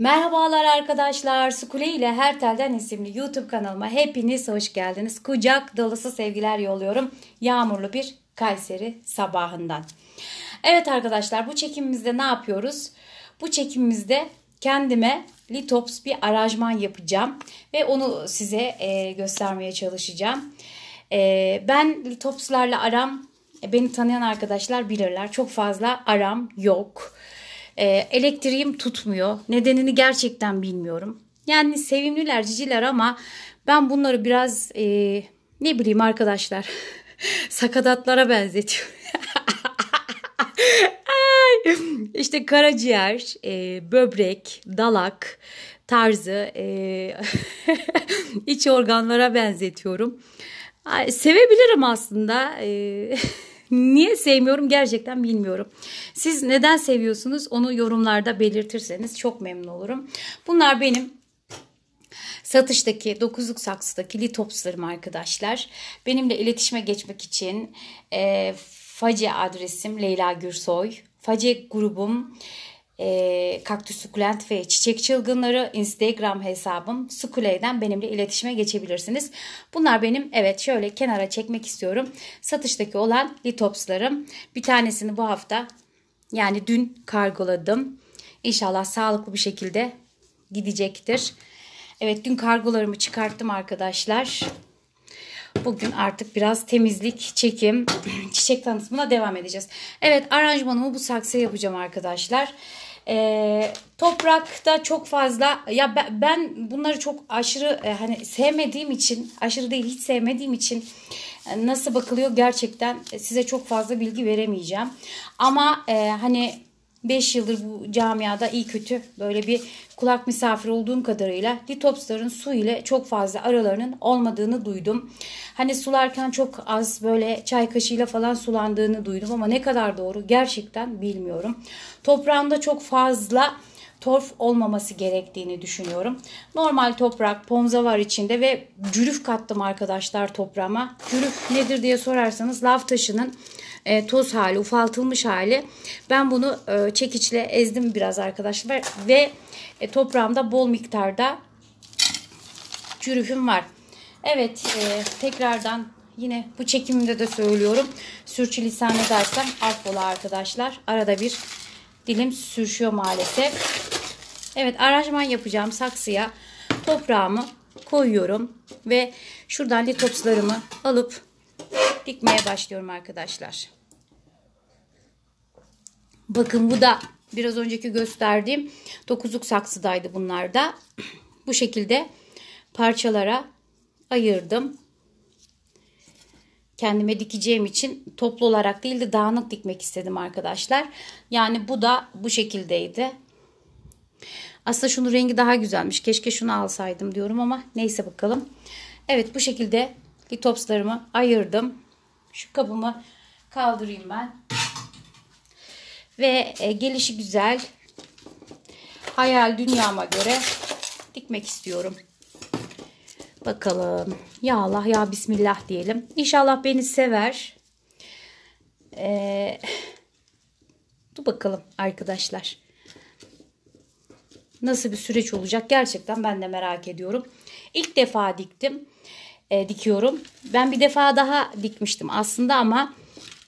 Merhabalar arkadaşlar. Sukule ile Her Telden isimli YouTube kanalıma hepiniz hoş geldiniz. Kucak dolusu sevgiler yolluyorum. Yağmurlu bir Kayseri sabahından. Evet arkadaşlar bu çekimimizde ne yapıyoruz? Bu çekimimizde kendime litops bir aranjman yapacağım ve onu size e, göstermeye çalışacağım. E, ben litopslarla aram e, beni tanıyan arkadaşlar bilirler. Çok fazla aram yok. E, elektriğim tutmuyor. Nedenini gerçekten bilmiyorum. Yani sevimliler, ciciler ama ben bunları biraz e, ne bileyim arkadaşlar sakatatlara benzetiyorum. İşte karaciğer, e, böbrek, dalak tarzı e, iç organlara benzetiyorum. Sevebilirim aslında. E, niye sevmiyorum gerçekten bilmiyorum. Siz neden seviyorsunuz onu yorumlarda belirtirseniz çok memnun olurum. Bunlar benim satıştaki dokuzluk saksıdaki litopslarım arkadaşlar. Benimle iletişime geçmek için e, Face adresim Leyla Gürsoy. Face grubum e, Kaktüs Sukulent ve Çiçek Çılgınları Instagram hesabım Sukuley'den benimle iletişime geçebilirsiniz. Bunlar benim evet şöyle kenara çekmek istiyorum. Satıştaki olan litopslarım. Bir tanesini bu hafta yani dün kargoladım. İnşallah sağlıklı bir şekilde gidecektir. Evet dün kargolarımı çıkarttım arkadaşlar. Bugün artık biraz temizlik, çekim, çiçek tanıtımına devam edeceğiz. Evet aranjmanımı bu saksıya yapacağım arkadaşlar. Ee, toprakta çok fazla ya ben, ben bunları çok aşırı e, hani sevmediğim için aşırı değil hiç sevmediğim için e, nasıl bakılıyor gerçekten size çok fazla bilgi veremeyeceğim. Ama e, hani 5 yıldır bu camiada iyi kötü böyle bir kulak misafiri olduğum kadarıyla litopsların su ile çok fazla aralarının olmadığını duydum. Hani sularken çok az böyle çay kaşığıyla falan sulandığını duydum ama ne kadar doğru gerçekten bilmiyorum. Toprağında çok fazla torf olmaması gerektiğini düşünüyorum. Normal toprak, pomza var içinde ve cürüf kattım arkadaşlar toprağıma. Cürüf nedir diye sorarsanız lav taşının e, toz hali, ufaltılmış hali. Ben bunu e, çekiçle ezdim biraz arkadaşlar ve e, toprağımda bol miktarda cürüfüm var. Evet e, tekrardan yine bu çekimimde de söylüyorum. Sürçülisan edersem affola arkadaşlar. Arada bir dilim sürüşüyor maalesef. Evet aranjman yapacağım saksıya toprağımı koyuyorum ve şuradan litopslarımı alıp dikmeye başlıyorum arkadaşlar. Bakın bu da biraz önceki gösterdiğim dokuzluk saksıdaydı bunlar da. Bu şekilde parçalara ayırdım. Kendime dikeceğim için toplu olarak değil de dağınık dikmek istedim arkadaşlar. Yani bu da bu şekildeydi. Aslında şunun rengi daha güzelmiş. Keşke şunu alsaydım diyorum ama neyse bakalım. Evet bu şekilde litopslarımı ayırdım. Şu kabımı kaldırayım ben. Ve e, gelişi güzel hayal dünyama göre dikmek istiyorum. Bakalım. Ya Allah ya Bismillah diyelim. İnşallah beni sever. Ee, dur bakalım arkadaşlar. Nasıl bir süreç olacak gerçekten ben de merak ediyorum. İlk defa diktim. E, dikiyorum. Ben bir defa daha dikmiştim aslında ama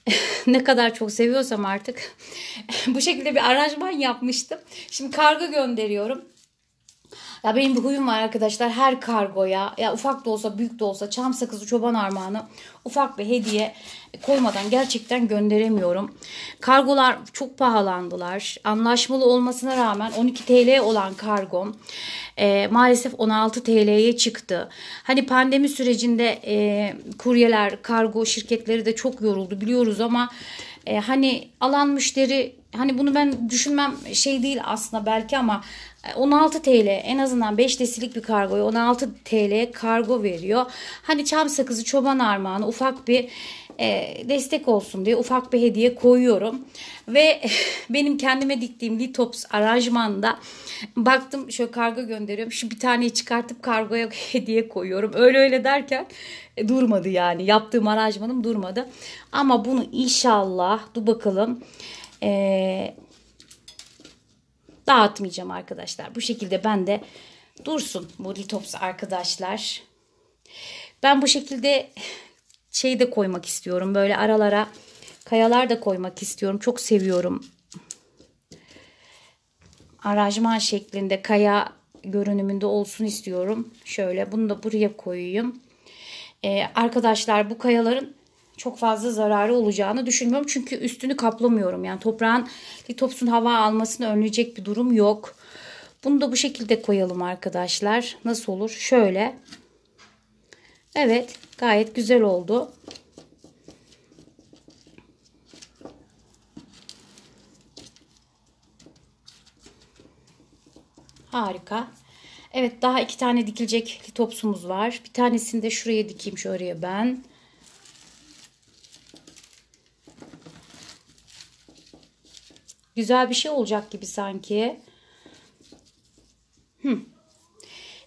ne kadar çok seviyorsam artık bu şekilde bir aranjman yapmıştım. Şimdi kargo gönderiyorum. Ya benim bir huyum var arkadaşlar her kargoya ya ufak da olsa büyük de olsa çam sakızı çoban armağanı ufak bir hediye koymadan gerçekten gönderemiyorum. Kargolar çok pahalandılar. Anlaşmalı olmasına rağmen 12 TL olan kargom e, maalesef 16 TL'ye çıktı. Hani pandemi sürecinde e, kuryeler, kargo şirketleri de çok yoruldu biliyoruz ama e, hani alan müşteri hani bunu ben düşünmem şey değil aslında belki ama 16 TL en azından 5 desilik bir kargoya 16 TL kargo veriyor. Hani çam sakızı çoban armağanı ufak bir e, destek olsun diye ufak bir hediye koyuyorum. Ve benim kendime diktiğim Litops aranjmanda baktım şöyle kargo gönderiyorum. Şu bir taneyi çıkartıp kargoya hediye koyuyorum. Öyle öyle derken e, durmadı yani. Yaptığım aranjmanım durmadı. Ama bunu inşallah dur bakalım. Eee Dağıtmayacağım arkadaşlar. Bu şekilde ben de dursun bu detoks arkadaşlar. Ben bu şekilde şey de koymak istiyorum. Böyle aralara kayalar da koymak istiyorum. Çok seviyorum. Aranjman şeklinde kaya görünümünde olsun istiyorum. Şöyle bunu da buraya koyayım. Ee, arkadaşlar bu kayaların çok fazla zararı olacağını düşünmüyorum. Çünkü üstünü kaplamıyorum. Yani toprağın litopsun hava almasını önleyecek bir durum yok. Bunu da bu şekilde koyalım arkadaşlar. Nasıl olur? Şöyle. Evet gayet güzel oldu. Harika. Evet daha iki tane dikilecek litopsumuz var. Bir tanesini de şuraya dikeyim şuraya ben. Güzel bir şey olacak gibi sanki. Hı.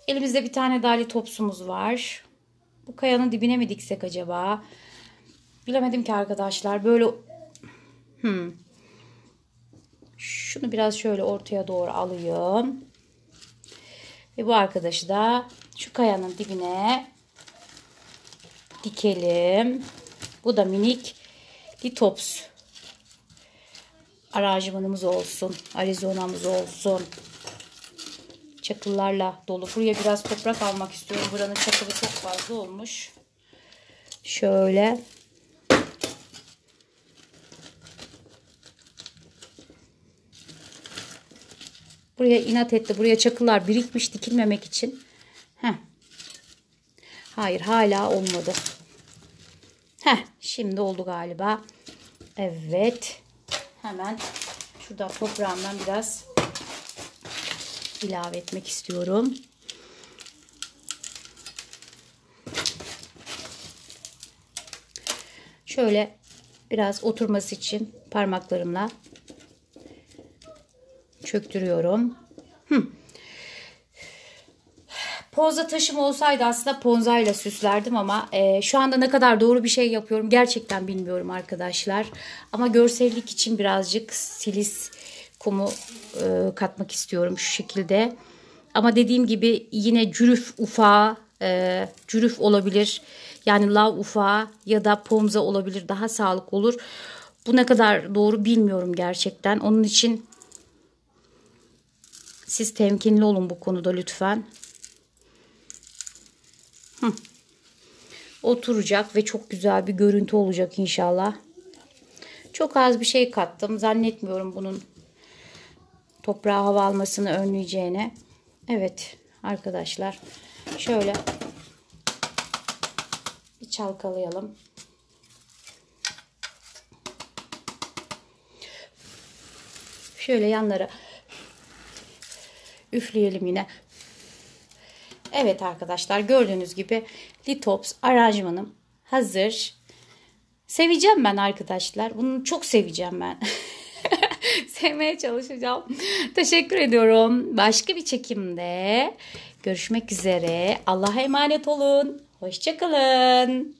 Elimizde bir tane daha litopsumuz var. Bu kayanın dibine mi diksek acaba? Bilemedim ki arkadaşlar. Böyle hmm. Şunu biraz şöyle ortaya doğru alayım. Ve bu arkadaşı da şu kayanın dibine dikelim. Bu da minik litops aranjmanımız olsun. Arizonamız olsun. Çakıllarla dolu. Buraya biraz toprak almak istiyorum. Buranın çakılı çok fazla olmuş. Şöyle. Buraya inat etti. Buraya çakıllar birikmiş dikilmemek için. Heh. Hayır hala olmadı. Heh, şimdi oldu galiba. Evet. Hemen şurada toprağımdan biraz ilave etmek istiyorum. Şöyle biraz oturması için parmaklarımla çöktürüyorum. Hı. Ponza taşım olsaydı aslında ponzayla süslerdim ama e, şu anda ne kadar doğru bir şey yapıyorum gerçekten bilmiyorum arkadaşlar. Ama görsellik için birazcık silis kumu e, katmak istiyorum şu şekilde. Ama dediğim gibi yine cürüf ufağı, e, cürüf olabilir. Yani lav ufağı ya da pomza olabilir. Daha sağlık olur. Bu ne kadar doğru bilmiyorum gerçekten. Onun için siz temkinli olun bu konuda lütfen. Oturacak ve çok güzel bir görüntü olacak inşallah. Çok az bir şey kattım. Zannetmiyorum bunun toprağa hava almasını önleyeceğine. Evet arkadaşlar şöyle bir çalkalayalım. Şöyle yanlara üfleyelim yine. Evet arkadaşlar gördüğünüz gibi Litops aranjmanım hazır. Seveceğim ben arkadaşlar. Bunu çok seveceğim ben. Sevmeye çalışacağım. Teşekkür ediyorum. Başka bir çekimde görüşmek üzere. Allah'a emanet olun. Hoşçakalın.